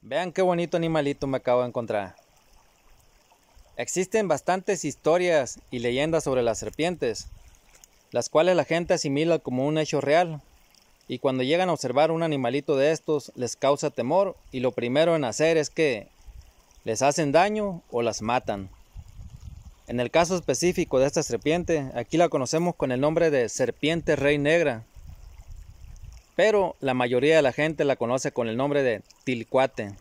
Vean qué bonito animalito me acabo de encontrar. Existen bastantes historias y leyendas sobre las serpientes, las cuales la gente asimila como un hecho real, y cuando llegan a observar un animalito de estos les causa temor y lo primero en hacer es que les hacen daño o las matan. En el caso específico de esta serpiente, aquí la conocemos con el nombre de serpiente rey negra, pero la mayoría de la gente la conoce con el nombre de tilcuate.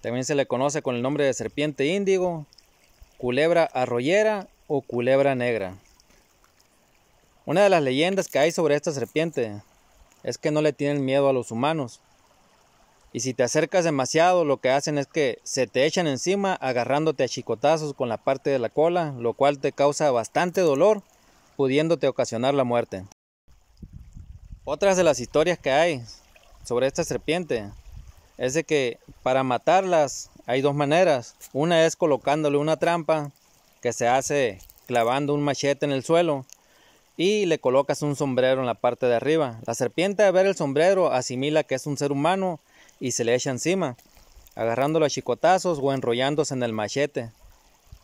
También se le conoce con el nombre de serpiente índigo, culebra arroyera o culebra negra. Una de las leyendas que hay sobre esta serpiente es que no le tienen miedo a los humanos. Y si te acercas demasiado, lo que hacen es que se te echan encima agarrándote a chicotazos con la parte de la cola, lo cual te causa bastante dolor, pudiéndote ocasionar la muerte. Otras de las historias que hay sobre esta serpiente es de que para matarlas hay dos maneras. Una es colocándole una trampa que se hace clavando un machete en el suelo y le colocas un sombrero en la parte de arriba. La serpiente al ver el sombrero asimila que es un ser humano y se le echa encima, agarrándolo a chicotazos o enrollándose en el machete.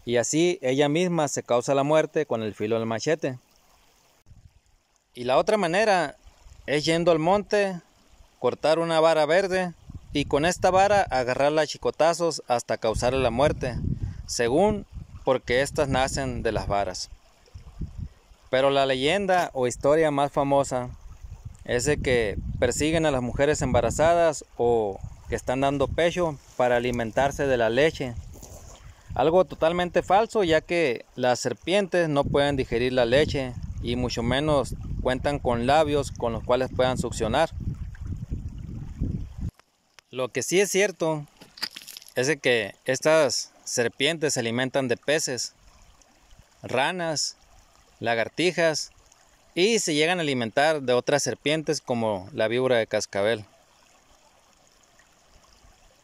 Y así ella misma se causa la muerte con el filo del machete. Y la otra manera es yendo al monte, cortar una vara verde y con esta vara agarrarla a chicotazos hasta causarle la muerte, según porque éstas nacen de las varas. Pero la leyenda o historia más famosa es de que persiguen a las mujeres embarazadas o que están dando pecho para alimentarse de la leche. Algo totalmente falso ya que las serpientes no pueden digerir la leche y mucho menos cuentan con labios con los cuales puedan succionar. Lo que sí es cierto es que estas serpientes se alimentan de peces, ranas, lagartijas y se llegan a alimentar de otras serpientes como la víbora de cascabel.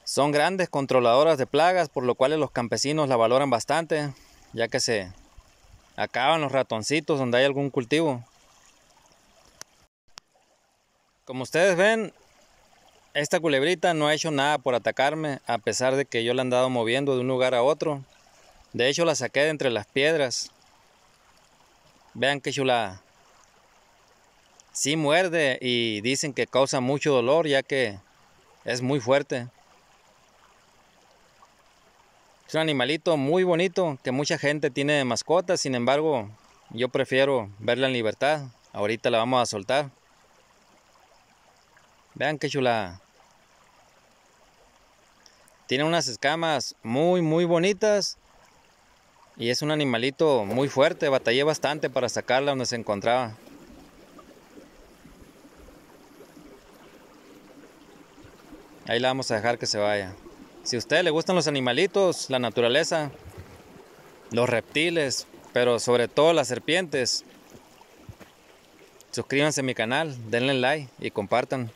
Son grandes controladoras de plagas, por lo cual los campesinos la valoran bastante, ya que se acaban los ratoncitos donde hay algún cultivo. Como ustedes ven, esta culebrita no ha hecho nada por atacarme, a pesar de que yo la he andado moviendo de un lugar a otro. De hecho, la saqué de entre las piedras. Vean qué chulada. Sí muerde y dicen que causa mucho dolor ya que es muy fuerte. Es un animalito muy bonito que mucha gente tiene de mascota, sin embargo, yo prefiero verla en libertad. Ahorita la vamos a soltar. Vean qué chula. Tiene unas escamas muy, muy bonitas. Y es un animalito muy fuerte. Batallé bastante para sacarla donde se encontraba. Ahí la vamos a dejar que se vaya. Si a usted le gustan los animalitos, la naturaleza, los reptiles, pero sobre todo las serpientes, suscríbanse a mi canal, denle like y compartan.